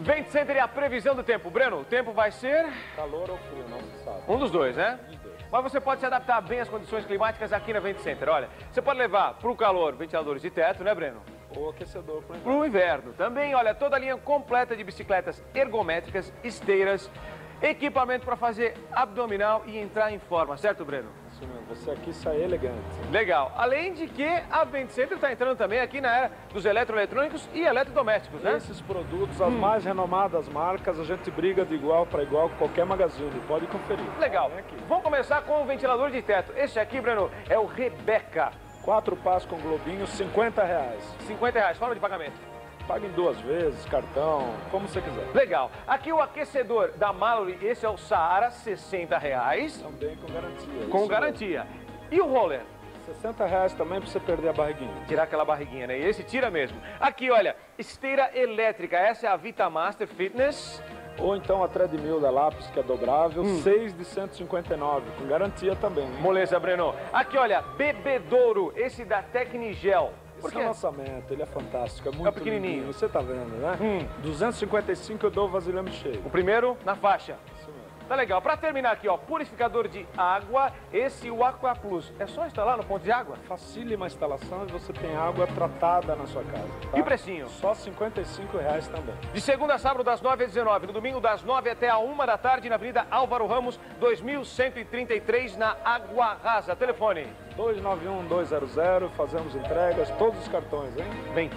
Vente Center e a previsão do tempo. Breno, o tempo vai ser Calor ou frio, não se sabe. um dos dois, né? Um dos dois. Mas você pode se adaptar bem às condições climáticas aqui na Vente Center. Olha, você pode levar para o calor ventiladores de teto, né, Breno? Ou aquecedor para Para o inverno. Também, olha, toda a linha completa de bicicletas ergométricas, esteiras, equipamento para fazer abdominal e entrar em forma, certo, Breno? Mesmo, você aqui sai elegante. Legal. Além de que a Vente Center está entrando também aqui na era dos eletroeletrônicos e eletrodomésticos, né? Esses produtos, as mais renomadas marcas, a gente briga de igual para igual com qualquer magazine. Pode conferir. Legal. Vamos começar com o ventilador de teto. Esse aqui, Breno, é o Rebeca. Quatro pás com globinho, 50 reais. 50 reais. Forma de pagamento. Paga em duas vezes, cartão, como você quiser. Legal. Aqui o aquecedor da Mallory, esse é o Saara, 60 reais. Também com garantia. Com garantia. E o roller? mesmo. 60 reais também para você perder a barriguinha. Tirar aquela barriguinha, né? E esse tira mesmo. Aqui, olha, esteira elétrica. Essa é a Vitamaster Fitness. Ou então a treadmill da Lápis, que é dobrável, Hum. 6 de 159, com garantia também. hein? Moleza, Breno. Aqui, olha, Bebedouro. Esse da Tecnigel. Por Esse é lançamento, ele é fantástico, é muito pequenininho. lindinho, Você tá vendo, né? Hum. 255 eu dou o vasilhame cheio. O primeiro na faixa. Tá legal. Pra terminar aqui, ó, purificador de água. Esse, o Aqua Plus. É só instalar no ponto de água? Facílima a instalação e você tem água tratada na sua casa. Tá? E precinho? Só 55 reais também. De segunda a sábado, das 9 às 19. No domingo, das 9 até a 1 da tarde, na Avenida Álvaro Ramos, 2133, na Água Rasa. Telefone. 291-200, fazemos entregas, todos os cartões, hein? Vem.